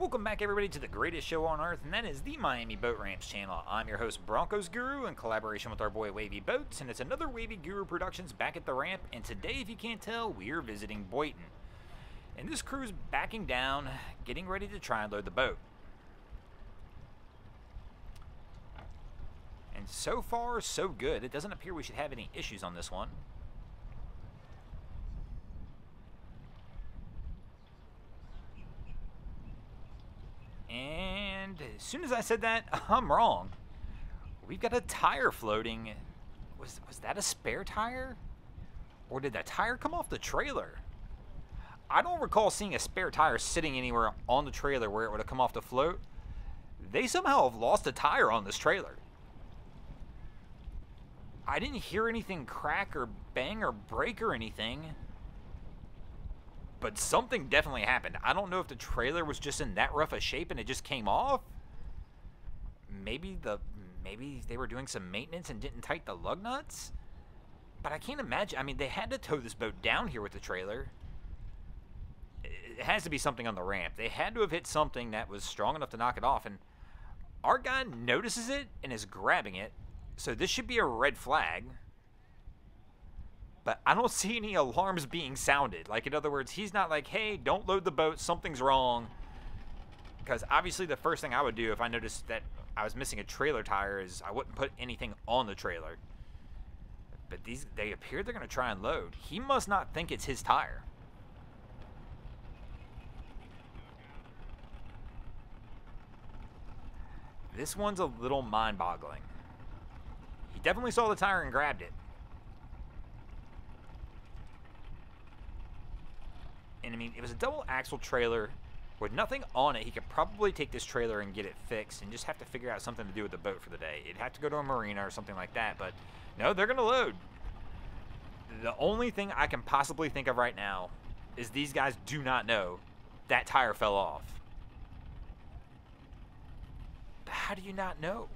Welcome back, everybody, to the greatest show on earth, and that is the Miami Boat Ramps channel. I'm your host, Broncos Guru, in collaboration with our boy Wavy Boats, and it's another Wavy Guru Productions back at the ramp. And today, if you can't tell, we're visiting Boynton. And this crew's backing down, getting ready to try and load the boat. And so far, so good. It doesn't appear we should have any issues on this one. And as soon as I said that, I'm wrong. We've got a tire floating. Was, was that a spare tire? Or did that tire come off the trailer? I don't recall seeing a spare tire sitting anywhere on the trailer where it would have come off the float. They somehow have lost a tire on this trailer. I didn't hear anything crack or bang or break or anything but something definitely happened. I don't know if the trailer was just in that rough a shape and it just came off. Maybe the maybe they were doing some maintenance and didn't tighten the lug nuts. But I can't imagine. I mean, they had to tow this boat down here with the trailer. It has to be something on the ramp. They had to have hit something that was strong enough to knock it off. And our guy notices it and is grabbing it. So this should be a red flag but I don't see any alarms being sounded. Like, in other words, he's not like, hey, don't load the boat, something's wrong. Because obviously, the first thing I would do if I noticed that I was missing a trailer tire is I wouldn't put anything on the trailer. But these, they appear they're going to try and load. He must not think it's his tire. This one's a little mind boggling. He definitely saw the tire and grabbed it. And I mean, it was a double axle trailer with nothing on it. He could probably take this trailer and get it fixed and just have to figure out something to do with the boat for the day. It'd have to go to a marina or something like that. But no, they're going to load. The only thing I can possibly think of right now is these guys do not know that tire fell off. How do you not know?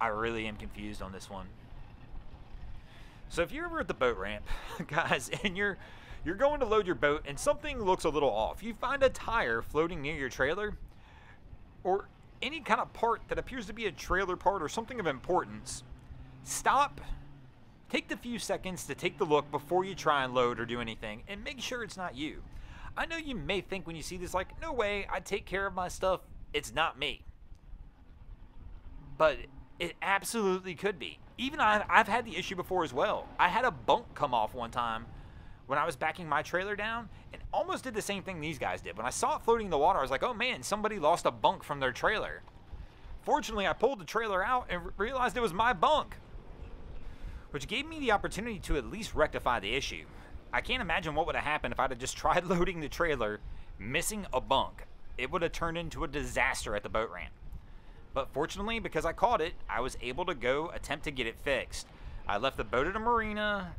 I really am confused on this one. So if you're ever at the boat ramp, guys, and you're you're going to load your boat and something looks a little off, you find a tire floating near your trailer, or any kind of part that appears to be a trailer part or something of importance, stop, take the few seconds to take the look before you try and load or do anything, and make sure it's not you. I know you may think when you see this, like, no way, I take care of my stuff, it's not me. But it absolutely could be even I've, I've had the issue before as well. I had a bunk come off one time when I was backing my trailer down and almost did the same thing these guys did. When I saw it floating in the water, I was like, oh man, somebody lost a bunk from their trailer. Fortunately, I pulled the trailer out and realized it was my bunk, which gave me the opportunity to at least rectify the issue. I can't imagine what would have happened if I'd have just tried loading the trailer, missing a bunk. It would have turned into a disaster at the boat ramp. But fortunately, because I caught it, I was able to go attempt to get it fixed. I left the boat at a marina,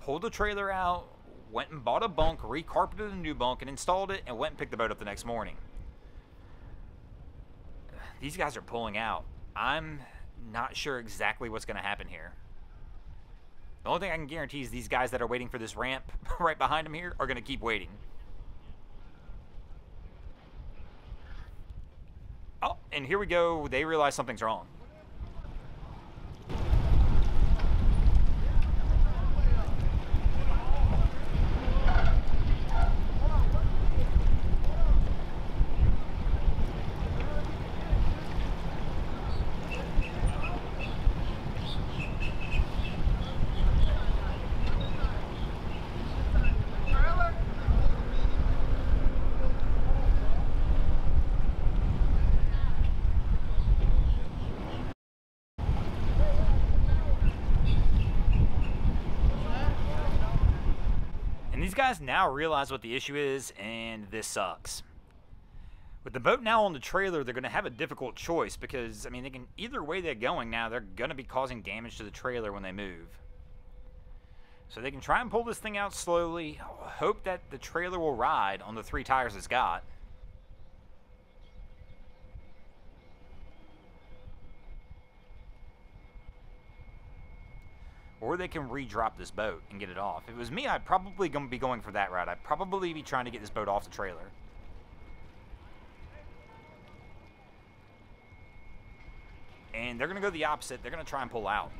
pulled the trailer out, went and bought a bunk, recarpeted a new bunk, and installed it, and went and picked the boat up the next morning. These guys are pulling out. I'm not sure exactly what's going to happen here. The only thing I can guarantee is these guys that are waiting for this ramp right behind them here are going to keep waiting. Oh, and here we go. They realize something's wrong. Guys now realize what the issue is, and this sucks. With the boat now on the trailer, they're going to have a difficult choice because, I mean, they can either way they're going now, they're going to be causing damage to the trailer when they move. So they can try and pull this thing out slowly, hope that the trailer will ride on the three tires it's got. Or they can re-drop this boat and get it off. If it was me, I'd probably gonna be going for that route. I'd probably be trying to get this boat off the trailer. And they're gonna go the opposite. They're gonna try and pull out.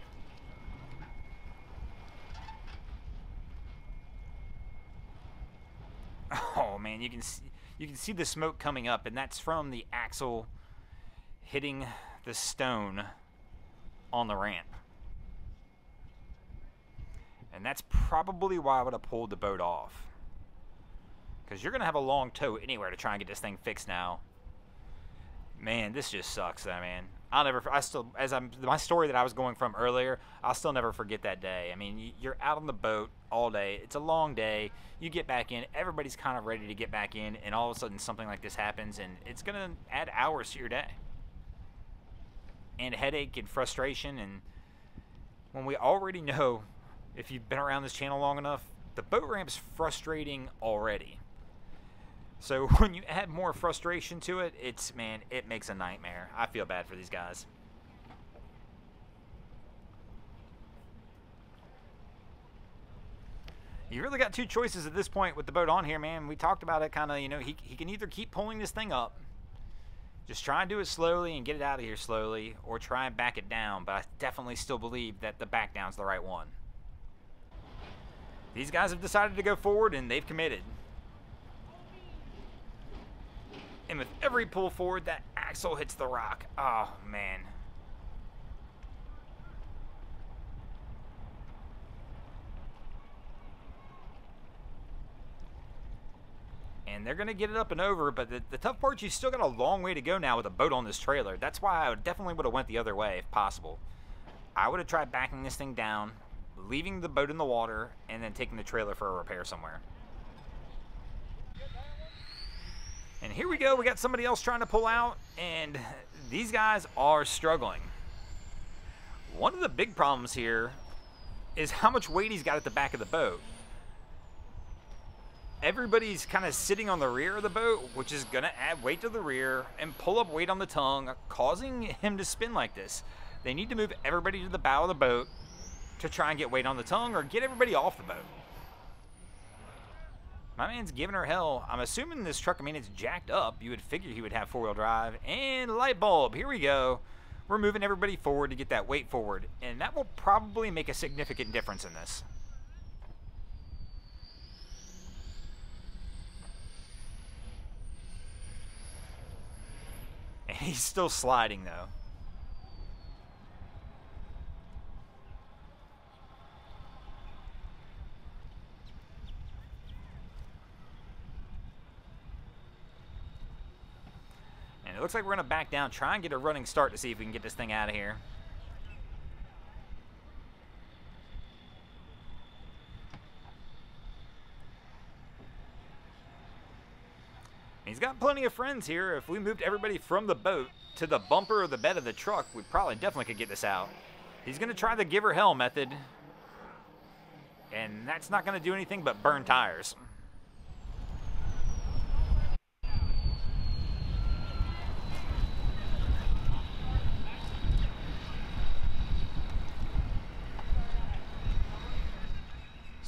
Oh man, you can see, you can see the smoke coming up, and that's from the axle hitting the stone on the ramp. And that's probably why I would have pulled the boat off. Because you're going to have a long tow anywhere to try and get this thing fixed now. Man, this just sucks, I mean. I'll never, I still, as I'm, my story that I was going from earlier, I'll still never forget that day. I mean, you're out on the boat all day. It's a long day. You get back in, everybody's kind of ready to get back in, and all of a sudden something like this happens, and it's going to add hours to your day. And headache and frustration, and when we already know if you've been around this channel long enough, the boat ramp's frustrating already. So when you add more frustration to it, it's, man, it makes a nightmare. I feel bad for these guys. You really got two choices at this point with the boat on here, man. We talked about it kind of, you know, he, he can either keep pulling this thing up, just try and do it slowly and get it out of here slowly, or try and back it down, but I definitely still believe that the back down's the right one. These guys have decided to go forward and they've committed. And with every pull forward, that axle hits the rock. Oh, man. and they're going to get it up and over. But the, the tough part, you still got a long way to go now with a boat on this trailer. That's why I definitely would have went the other way if possible. I would have tried backing this thing down, leaving the boat in the water, and then taking the trailer for a repair somewhere. And here we go. We got somebody else trying to pull out, and these guys are struggling. One of the big problems here is how much weight he's got at the back of the boat. Everybody's kind of sitting on the rear of the boat, which is going to add weight to the rear and pull up weight on the tongue, causing him to spin like this. They need to move everybody to the bow of the boat to try and get weight on the tongue or get everybody off the boat. My man's giving her hell. I'm assuming this truck, I mean, it's jacked up. You would figure he would have four-wheel drive. And light bulb, here we go. We're moving everybody forward to get that weight forward. And that will probably make a significant difference in this. And he's still sliding, though. It looks like we're going to back down, try and get a running start to see if we can get this thing out of here. He's got plenty of friends here. If we moved everybody from the boat to the bumper or the bed of the truck, we probably definitely could get this out. He's going to try the give her hell method. And that's not going to do anything but burn tires.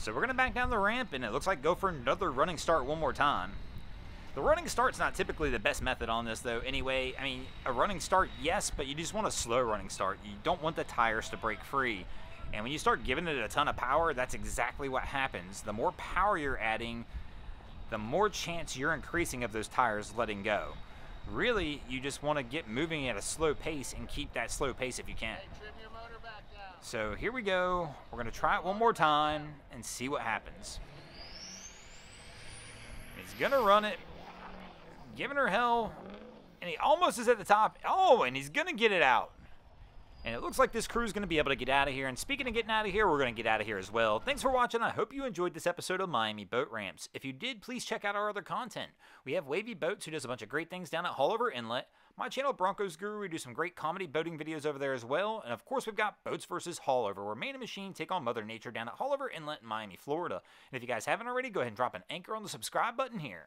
So we're going to back down the ramp, and it looks like go for another running start one more time. The running start's not typically the best method on this, though, anyway. I mean, a running start, yes, but you just want a slow running start. You don't want the tires to break free. And when you start giving it a ton of power, that's exactly what happens. The more power you're adding, the more chance you're increasing of those tires letting go. Really, you just want to get moving at a slow pace and keep that slow pace if you can. So here we go. We're going to try it one more time and see what happens. He's going to run it. Giving her hell. And he almost is at the top. Oh, and he's going to get it out. And it looks like this crew is going to be able to get out of here. And speaking of getting out of here, we're going to get out of here as well. Thanks for watching. I hope you enjoyed this episode of Miami Boat Ramps. If you did, please check out our other content. We have Wavy Boats, who does a bunch of great things down at Haulover Inlet. My channel, Broncos Guru, we do some great comedy boating videos over there as well. And of course, we've got Boats versus Haulover, where Man and Machine take on Mother Nature down at Haulover Inlet in Miami, Florida. And if you guys haven't already, go ahead and drop an anchor on the subscribe button here.